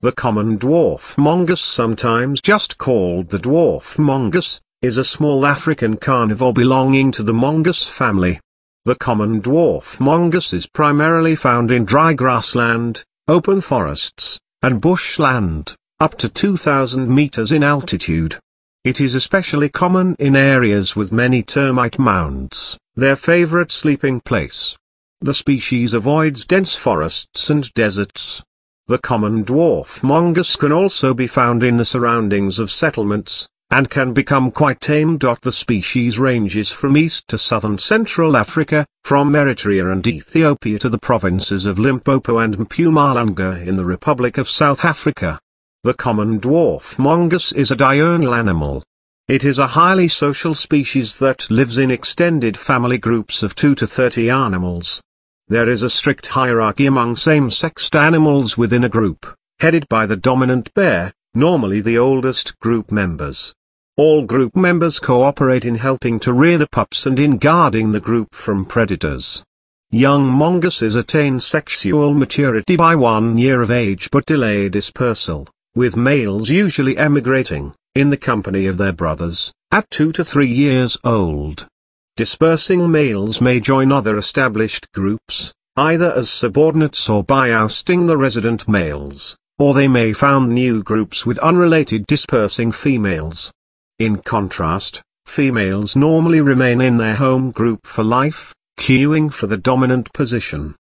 The common dwarf mongoose sometimes just called the dwarf mongoose, is a small African carnivore belonging to the mongoose family. The common dwarf mongoose is primarily found in dry grassland, open forests, and bushland, up to 2,000 meters in altitude. It is especially common in areas with many termite mounds, their favorite sleeping place. The species avoids dense forests and deserts. The common dwarf mongoose can also be found in the surroundings of settlements, and can become quite tame. The species ranges from east to southern Central Africa, from Eritrea and Ethiopia to the provinces of Limpopo and Mpumalanga in the Republic of South Africa. The common dwarf mongoose is a diurnal animal. It is a highly social species that lives in extended family groups of 2 to 30 animals. There is a strict hierarchy among same-sexed animals within a group, headed by the dominant bear, normally the oldest group members. All group members cooperate in helping to rear the pups and in guarding the group from predators. Young mongooses attain sexual maturity by one year of age but delay dispersal, with males usually emigrating, in the company of their brothers, at two to three years old. Dispersing males may join other established groups, either as subordinates or by ousting the resident males, or they may found new groups with unrelated dispersing females. In contrast, females normally remain in their home group for life, queuing for the dominant position.